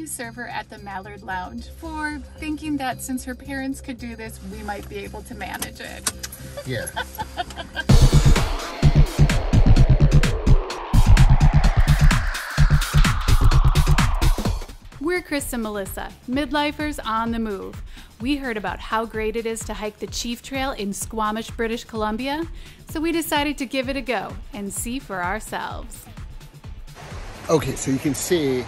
you server at the Mallard Lounge for thinking that since her parents could do this, we might be able to manage it. Yeah. We're Chris and Melissa, midlifers on the move. We heard about how great it is to hike the Chief Trail in Squamish, British Columbia, so we decided to give it a go and see for ourselves. Okay, so you can see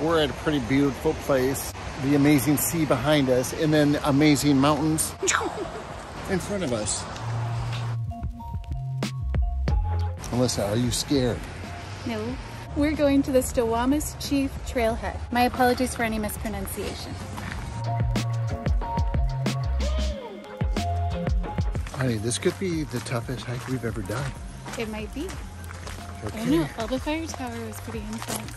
we're at a pretty beautiful place. The amazing sea behind us and then amazing mountains in front of us. Melissa, are you scared? No. We're going to the Stawamus Chief Trailhead. My apologies for any mispronunciation. Honey, this could be the toughest hike we've ever done. It might be. Okay. I know. The fire tower was pretty intense.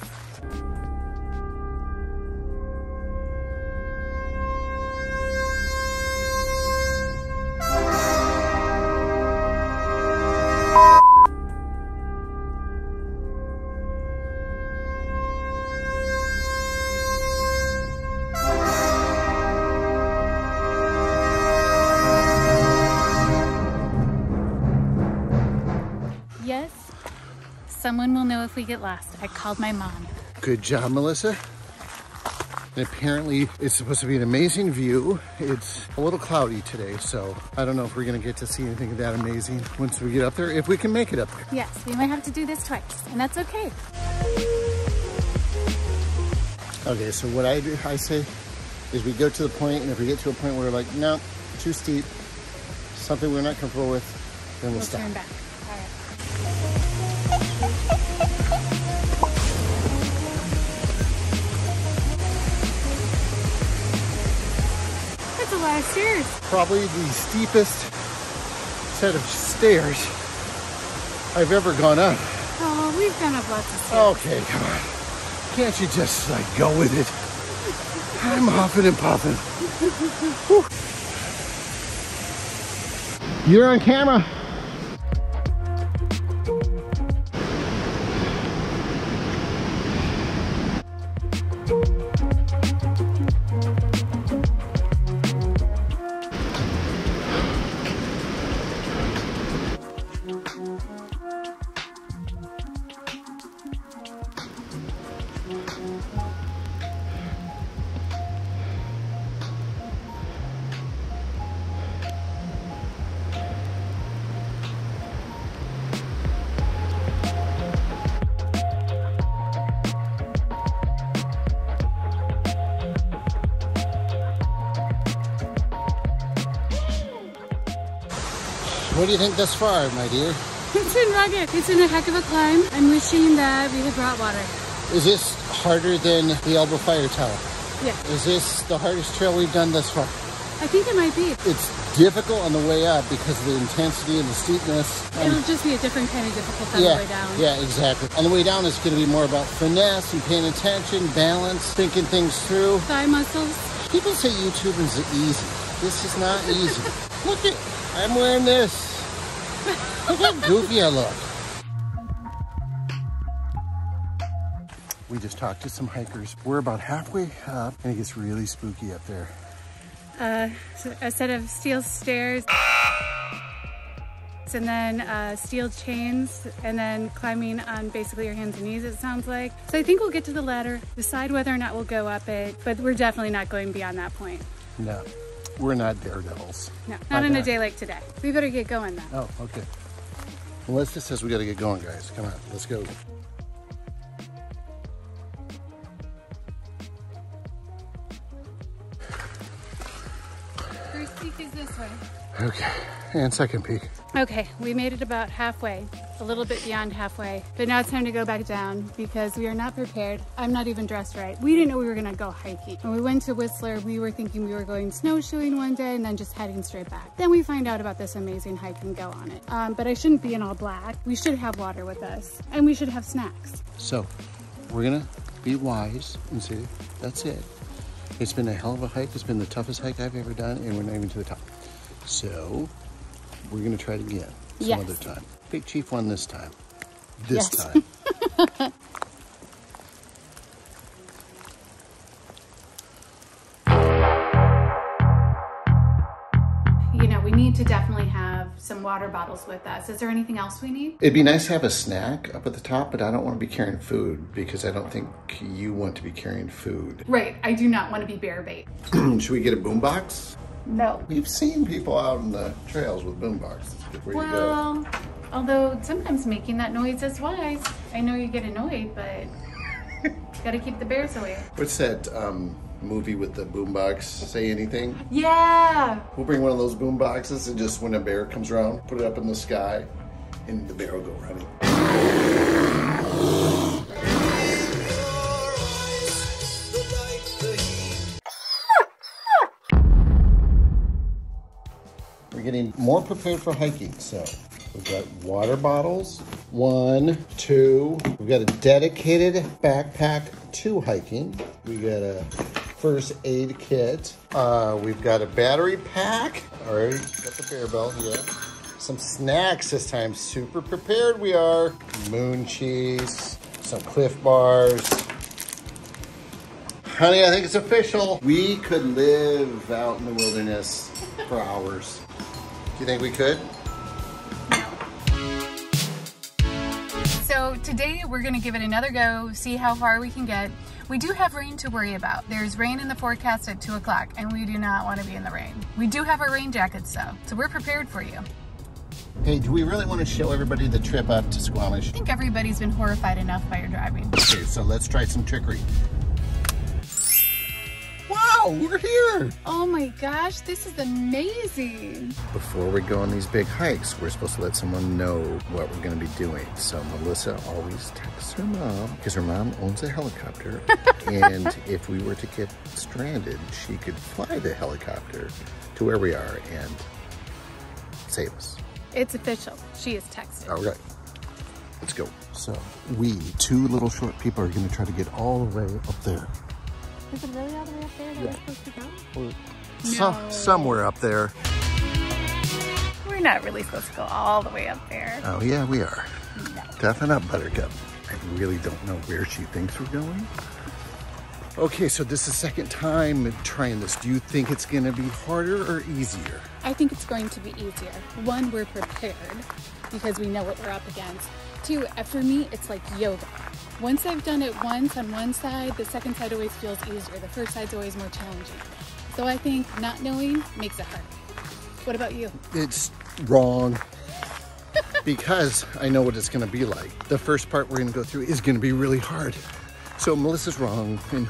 Someone will know if we get lost. I called my mom. Good job, Melissa. And apparently it's supposed to be an amazing view. It's a little cloudy today, so I don't know if we're gonna get to see anything that amazing once we get up there, if we can make it up there. Yes, we might have to do this twice, and that's okay. Okay, so what I do, I say is we go to the point, and if we get to a point where we're like, no, too steep, something we're not comfortable with, then we'll, We'll stop. That's a lot of stairs. Probably the steepest set of stairs I've ever gone up. Oh, we've gone up lots of stairs. Okay, come on. Can't you just like go with it? I'm huffing and puffing. You're on camera. What do you think thus far, my dear? It's been rugged. It's been a heck of a climb. I'm wishing that we had brought water. Is this harder than the Elbow Fire Tower? Yeah, Is this the hardest trail we've done thus far? I think it might be. It's difficult on the way up because of the intensity and the steepness. And It'll just be a different kind of difficult on yeah, the way down. yeah, exactly. On the way down, it's going to be more about finesse and paying attention, balance, thinking things through. Thigh muscles. People say YouTube is easy. This is not easy. look at, I'm wearing this. Look how goofy I look. We just talked to some hikers. We're about halfway up and it gets really spooky up there. Uh, a set of steel stairs. And then uh, steel chains, and then climbing on basically your hands and knees, it sounds like. So I think we'll get to the ladder, decide whether or not we'll go up it, but we're definitely not going beyond that point. No, we're not daredevils. No, Not not on a day like today. We better get going then. Oh, okay. Melissa says we got to get going, guys. Come on, let's go. First peak is this way. Okay, and second peak. Okay, we made it about halfway, a little bit beyond halfway, but now it's time to go back down because we are not prepared. I'm not even dressed right. We didn't know we were gonna go hiking. When we went to Whistler, we were thinking we were going snowshoeing one day and then just heading straight back. Then we find out about this amazing hike and go on it. Um, but I shouldn't be in all black. We should have water with us and we should have snacks. So, we're gonna be wise and say that's it. It's been a hell of a hike. It's been the toughest hike I've ever done, and we're not even to the top. So, we're gonna try it again some Yes. other time. Big Chief one this time. This yes. time. you know, we need to definitely have some water bottles with us. Is there anything else we need? It'd be nice to have a snack up at the top, but I don't want to be carrying food because I don't think you want to be carrying food. Right, I do not want to be bear bait. Should we get a boombox? No. We've seen people out on the trails with boomboxes. Where well, you go. Well, although sometimes making that noise is wise. I know you get annoyed, but gotta keep the bears away. What's that um, movie with the boombox? Say anything? Yeah. We'll bring one of those boom boxes and just when a bear comes around, put it up in the sky, and the bear will go running. We're getting more prepared for hiking, so we've got water bottles, one, two. We've got a dedicated backpack to hiking. We got a first aid kit. Uh, we've got a battery pack. All right, got the bear belt, yeah. Some snacks this time. Super prepared we are. Moon cheese, some Clif Bars. Honey, I think it's official. We could live out in the wilderness for hours. Do you think we could? Today we're gonna give it another go, see how far we can get. We do have rain to worry about. There's rain in the forecast at two o'clock and we do not wanna be in the rain. We do have our rain jackets though, so we're prepared for you. Hey, do we really want to show everybody the trip up to Squamish? I think everybody's been horrified enough by your driving. Okay, so let's try some trickery. Wow, we're here! Oh my gosh, this is amazing. Before we go on these big hikes, we're supposed to let someone know what we're going to be doing. So Melissa always texts her mom because her mom owns a helicopter. and if we were to get stranded, she could fly the helicopter to where we are and save us. It's official. She is texted. All right, let's go. So we, two little short people, are going to try to get all the way up there. Is it really all the way up there that we're supposed to go? Some, somewhere up there. We're not really supposed to go all the way up there. Oh yeah, we are. No. Toughen up, Buttercup. I really don't know where she thinks we're going. Okay, so this is the second time trying this. Do you think it's gonna be harder or easier? I think it's going to be easier. One, we're prepared because we know what we're up against. Two, uh, for me, it's like yoga. Once I've done it once on one side, the second side always feels easier. The first side's always more challenging. So I think not knowing makes it hard. What about you? It's wrong. because I know what it's gonna be like. The first part we're gonna go through is gonna be really hard. So Melissa's wrong. And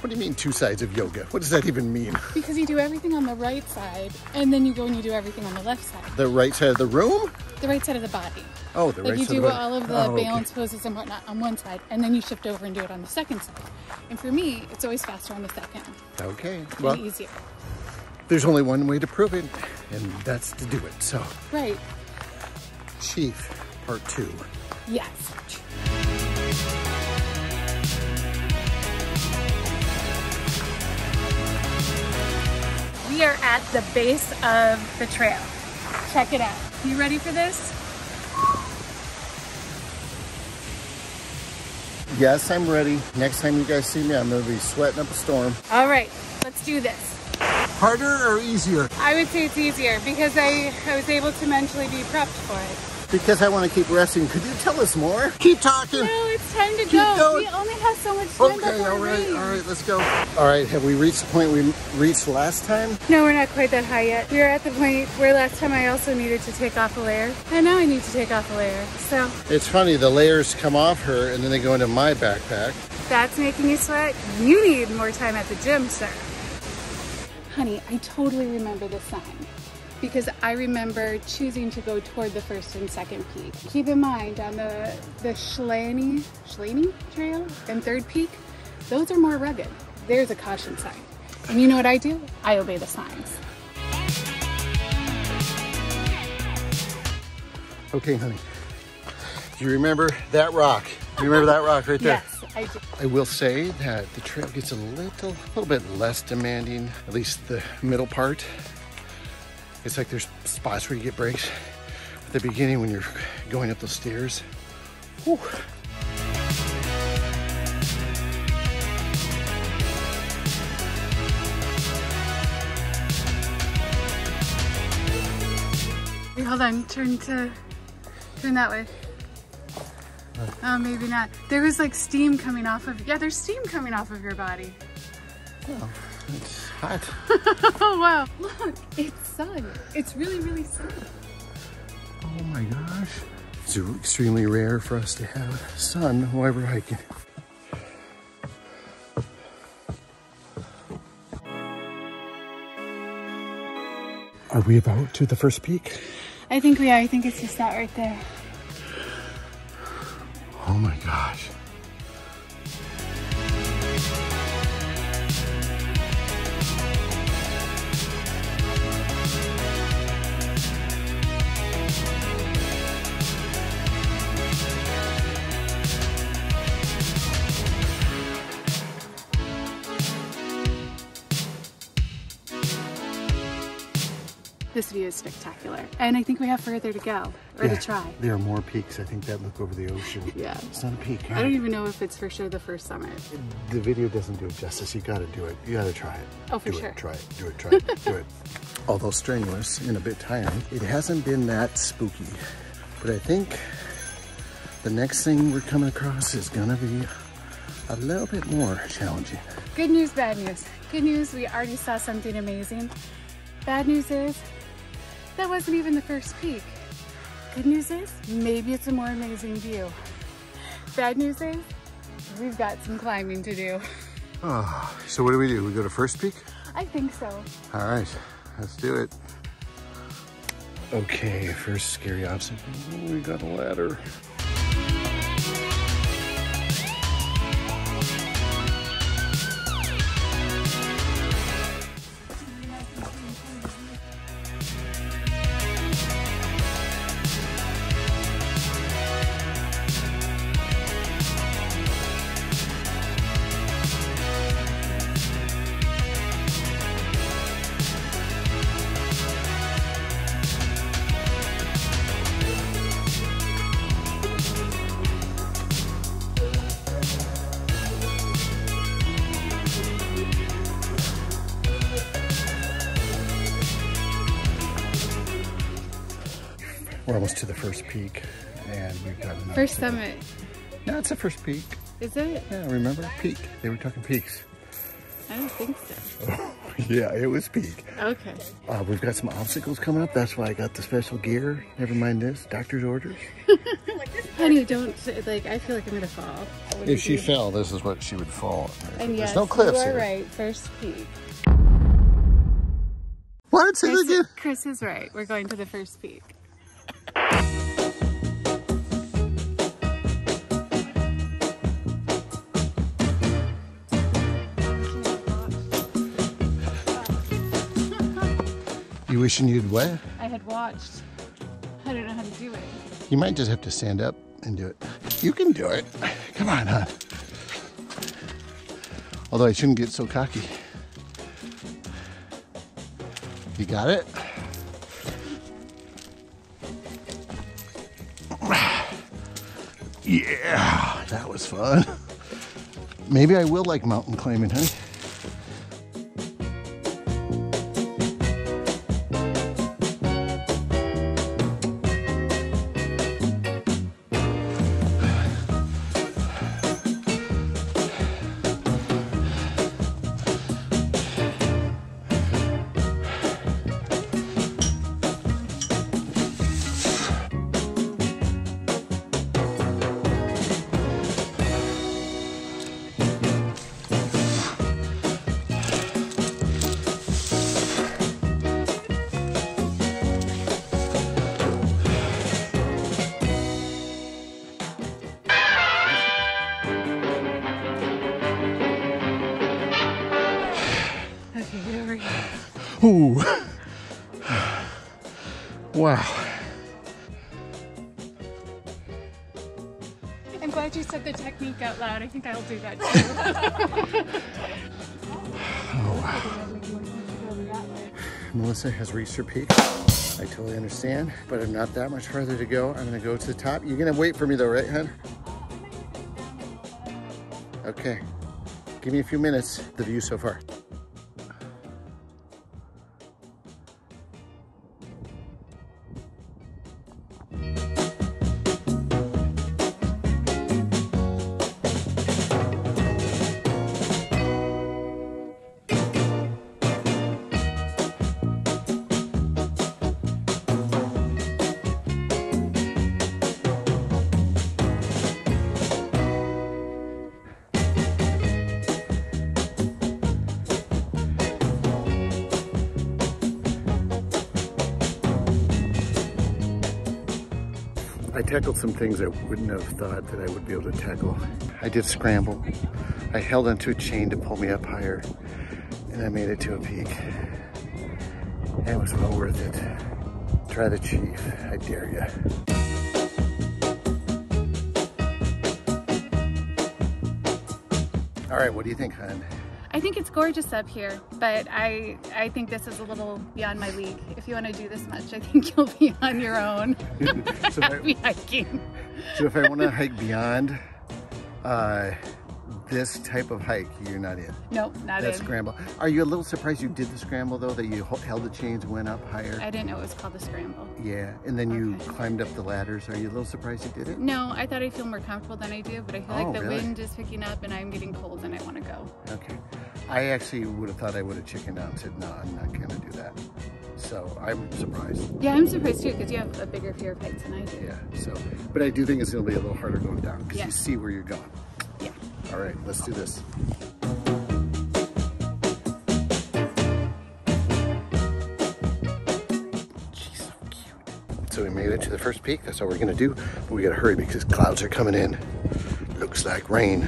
what do you mean two sides of yoga? What does that even mean? Because you do everything on the right side, and then you go and you do everything on the left side. The right side of the room? The right side of the body. Oh, the Like right you side do of the all of the Oh, okay. balance poses and whatnot on one side, and then you shift over and do it on the second side. And for me, it's always faster on the second. Okay. and Well, easier. there's only one way to prove it, and that's to do it. So, Right. Chief, part two. Yes. We are at the base of the trail. Check it out. You ready for this? Yes, I'm ready. Next time you guys see me, I'm gonna be sweating up a storm. All right, let's do this. Harder or easier? I would say it's easier because I, I was able to mentally be prepped for it. Because I want to keep resting. Could you tell us more? Keep talking. No, it's time to Keep go. going. We only have so much time Okay, all right, rain. all right, let's go. All right, have we reached the point we reached last time? No, we're not quite that high yet. We're at the point where last time I also needed to take off a layer. And now I need to take off a layer. So It's funny, the layers come off her and then they go into my backpack. that's making you sweat. You need more time at the gym, sir. Honey, I totally remember this sign because I remember choosing to go toward the first and second peak. Keep in mind on the the Slhanay, Slhanay Trail and Third Peak, those are more rugged. There's a caution sign. And you know what I do? I obey the signs. Okay, honey. Do you remember that rock? Do you remember that rock right there? Yes, I do. I will say that the trail gets a little, little bit less demanding, at least the middle part. It's like there's spots where you get breaks. At the beginning, when you're going up those stairs, whew. hold on. Turn to, turn that way. Oh, maybe not. There was like steam coming off of, yeah, there's steam coming off of your body. Oh, it's hot. oh, wow. Look, it's sun. It's really, really sunny. Oh my gosh. It's extremely rare for us to have sun while we're hiking. Are we about to the first peak? I think we are. I think it's just that right there. Oh my gosh. This video is spectacular. And I think we have further to go, or Yeah, to try. There are more peaks, I think, that look over the ocean. Yeah. It's not a peak. I don't even know if it's for sure the first summit. The video doesn't do it justice. You gotta do it. You gotta try it. Oh, for do sure. It, try it. Do it. Try it. do it. Although strenuous and a bit tiring, it hasn't been that spooky. But I think the next thing we're coming across is gonna be a little bit more challenging. Good news, bad news. Good news, we already saw something amazing. Bad news is, that wasn't even the first peak. Good news is, maybe it's a more amazing view. Bad news is, we've got some climbing to do. Oh, so what do we do? We go to first peak? I think so. All right, let's do it. Okay, first scary obstacle. We got a ladder. We're almost to the first peak, and we've got another First to go. summit, No, it's the first peak. is it? Yeah, remember? Peak. They were talking peaks. I don't think so. yeah, it was peak. Okay. Uh, we've got some obstacles coming up. That's why I got the special gear. Never mind this. Doctor's orders. Honey, don't, like, I feel like I'm gonna fall. What If she do? fell, this is what she would fall. And There's yes, no cliffs you are here. right, first peak. What? Chris. Chris is right. We're going to the first peak. You wishing you'd what? I had watched. I don't know how to do it. You might just have to stand up and do it. You can do it. Come on, huh? Although I shouldn't get so cocky. You got it? Yeah, that was fun. Maybe I will like mountain climbing, honey. Wow. I'm glad you said the technique out loud. I think I'll do that too. Oh, Melissa has reached her peak. I totally understand, but I'm not that much farther to go. I'm gonna go to the top. You're gonna wait for me though, right, hon? Okay. Give me a few minutes. The view so far. I tackled some things I wouldn't have thought that I would be able to tackle. I did scramble. I held onto a chain to pull me up higher and I made it to a peak. And it was well worth it. Try the chief, I dare you. All right, what do you think, hon? I think it's gorgeous up here, but I I think this is a little beyond my league. If you want to do this much, I think you'll be on your own. so, if Happy hiking. I, so if I want to hike beyond uh, this type of hike, you're not in. Nope, not That in. scramble. Are you a little surprised you did the scramble though, that you held the chains and went up higher? I didn't know it was called a scramble. yeah, and then you climbed up the ladders. Are you a little surprised you did it? No, I thought I'd feel more comfortable than I do, but I feel Oh, like the really? wind is picking up and I'm getting cold and I want to go. Okay. I actually would have thought I would have chickened out and said, no, I'm not going to do that. So I'm surprised. Yeah, I'm surprised too because you have a bigger fear of heights than I do. Yeah, so, but I do think it's going to be a little harder going down because Yeah. you see where you're going. All right, let's do this. She's so cute. So we made it to the first peak. That's all we're gonna do. But we gotta hurry because clouds are coming in. Looks like rain.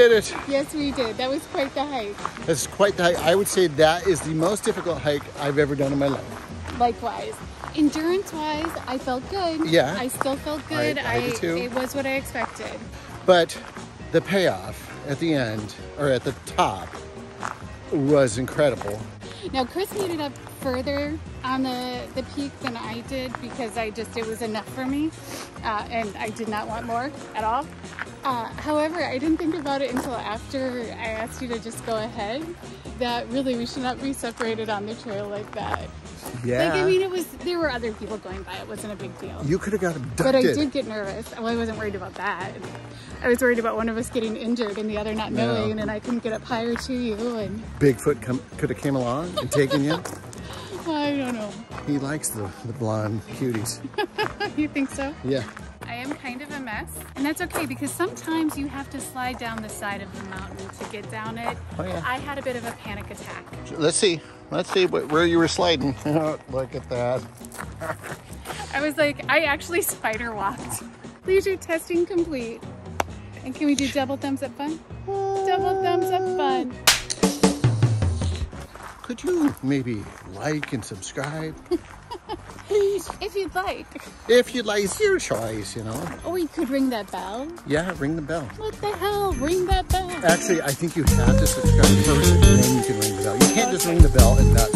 Did it. Yes, we did. That was quite the hike. That's quite the hike. I would say that is the most difficult hike I've ever done in my life. Likewise. Endurance wise, I felt good. Yeah. I still felt good. I- I did too. It was what I expected. But the payoff at the end, or at the top, was incredible. Now Chris made it up further on the, the peak than I did because I just, it was enough for me. Uh, and I did not want more at all. Uh, however, I didn't think about it until after I asked you to just go ahead that really we should not be separated on the trail like that. Yeah. Like, I mean, it was, there were other people going by. It wasn't a big deal. you could have got abducted. But I did get nervous. Well, I wasn't worried about that. I was worried about one of us getting injured and the other not No. knowing, and I couldn't get up higher to you. And Bigfoot come, could have came along and taken you. I don't know. He likes the, the blonde cuties. you think so? Yeah. I am kind of a mess, and that's okay because sometimes you have to slide down the side of the mountain to get down it. Oh, yeah. I had a bit of a panic attack. Let's see. Let's see what, where you were sliding. Look at that. I was like, I actually spider walked. Leisure testing complete. And can we do double thumbs up fun? Double thumbs up fun. Could you maybe like and subscribe? Please. If you'd like. If you'd like, it's your choice, you know. Or you could ring that bell. Yeah, ring the bell. What the hell? Ring that bell. Actually, I think you have to subscribe first, and then you can ring the bell. You can't just ring the bell and not